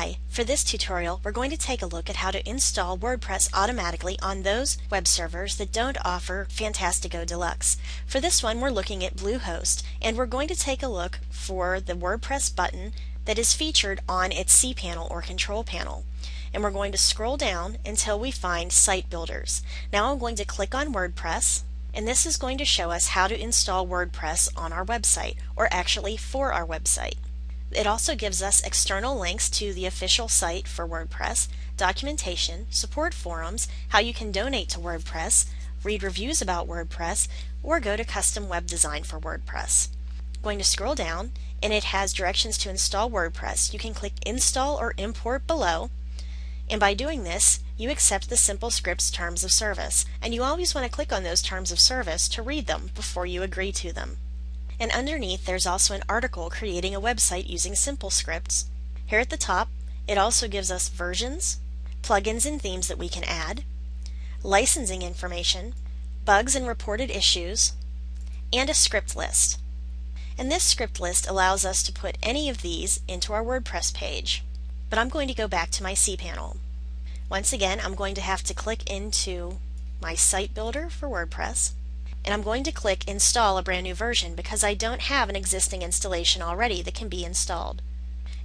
Hi, for this tutorial we're going to take a look at how to install WordPress automatically on those web servers that don't offer Fantastico Deluxe. For this one we're looking at Bluehost and we're going to take a look for the WordPress button that is featured on its cPanel or control panel. And we're going to scroll down until we find Site Builders. Now I'm going to click on WordPress and this is going to show us how to install WordPress on our website or actually for our website. It also gives us external links to the official site for WordPress, documentation, support forums, how you can donate to WordPress, read reviews about WordPress, or go to custom web design for WordPress. Going to scroll down and it has directions to install WordPress. You can click install or import below and by doing this you accept the Simple Scripts terms of service and you always want to click on those terms of service to read them before you agree to them and underneath there's also an article creating a website using simple scripts. Here at the top, it also gives us versions, plugins and themes that we can add, licensing information, bugs and reported issues, and a script list. And this script list allows us to put any of these into our WordPress page. But I'm going to go back to my cPanel. Once again, I'm going to have to click into my site builder for WordPress and I'm going to click install a brand new version because I don't have an existing installation already that can be installed.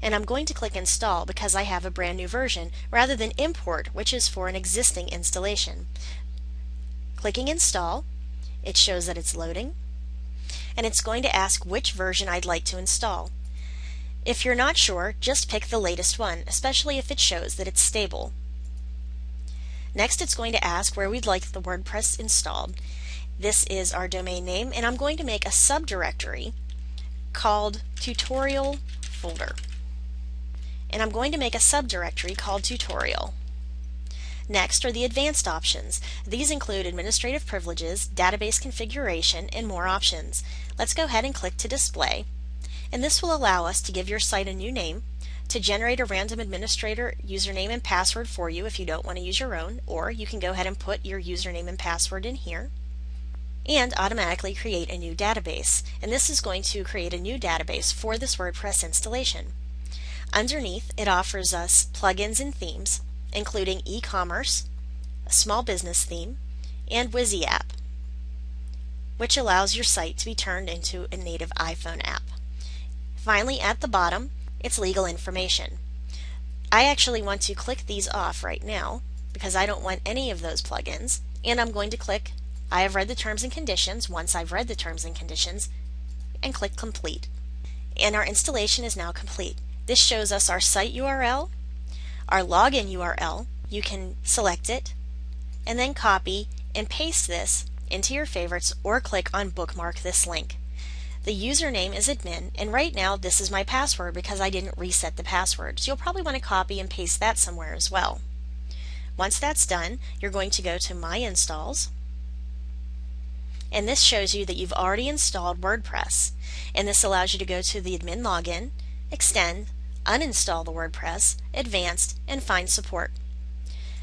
And I'm going to click install because I have a brand new version rather than import which is for an existing installation. Clicking install, it shows that it's loading and it's going to ask which version I'd like to install. If you're not sure, just pick the latest one, especially if it shows that it's stable. Next it's going to ask where we'd like the WordPress installed this is our domain name and I'm going to make a subdirectory called tutorial folder. And I'm going to make a subdirectory called tutorial. Next are the advanced options. These include administrative privileges, database configuration, and more options. Let's go ahead and click to display. And this will allow us to give your site a new name, to generate a random administrator username and password for you if you don't want to use your own, or you can go ahead and put your username and password in here and automatically create a new database. And this is going to create a new database for this WordPress installation. Underneath, it offers us plugins and themes, including e-commerce, a small business theme, and WiziApp, which allows your site to be turned into a native iPhone app. Finally, at the bottom, it's legal information. I actually want to click these off right now because I don't want any of those plugins, and I'm going to click I have read the terms and conditions once I've read the terms and conditions and click complete. And our installation is now complete. This shows us our site URL, our login URL. You can select it and then copy and paste this into your favorites or click on bookmark this link. The username is admin and right now this is my password because I didn't reset the password. So you'll probably want to copy and paste that somewhere as well. Once that's done, you're going to go to My Installs and this shows you that you've already installed WordPress. And this allows you to go to the admin login, extend, uninstall the WordPress, advanced, and find support.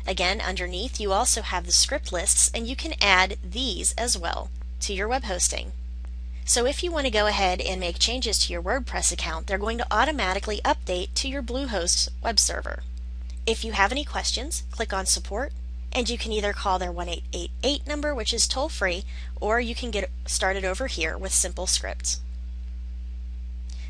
Again, underneath you also have the script lists and you can add these as well to your web hosting. So if you want to go ahead and make changes to your WordPress account, they're going to automatically update to your Bluehost web server. If you have any questions, click on support and you can either call their 1888 number, which is toll free, or you can get started over here with simple scripts.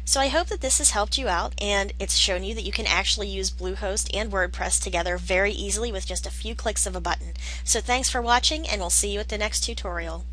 So I hope that this has helped you out and it's shown you that you can actually use Bluehost and WordPress together very easily with just a few clicks of a button. So thanks for watching and we'll see you at the next tutorial.